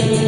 गाना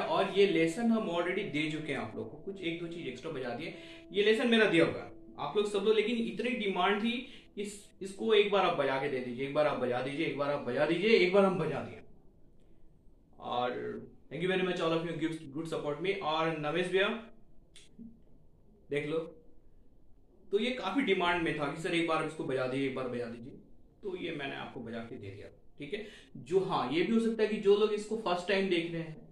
है और ये लेसन हम ऑलरेडी दे चुके हैं आप लोग को। कुछ एक दो चीज़ एक्स्ट्रा बजा दिए। ये लेसन मेरा दिया होगा। आप लोग सब लोग, लेकिन इतनी डिमांड थी, इस, इसको एक बार आप बजा के दे दीजिए, एक बार आप बजा दीजिए, एक बार आप बजा दीजिए, एक बार हम बजा दिए। और thank you very much all of you give good support me और नवेश भैया, देख लो। तो ये काफ़ी डिमांड में था कि सर एक बार इसको बजा दीजिए, एक बार बजा दीजिए। तो ये मैंने आपको बजा के दे दिया। ठीक है? जो हाँ ये भी हो सकता है कि जो लोग इसको फ़र्स्ट टाइम देख रहे हैं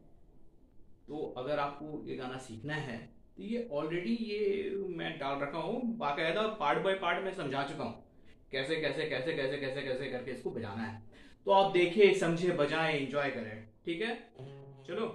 तो अगर आपको ये गाना सीखना है तो ये ऑलरेडी ये मैं डाल रखा हूँ, बाकायदा पार्ट बाय पार्ट मैं समझा चुका हूँ। कैसे कैसे कैसे कैसे कैसे कैसे करके इसको बजाना है। तो आप देखिए, समझे, बजाए एंजॉय करें, ठीक है? चलो।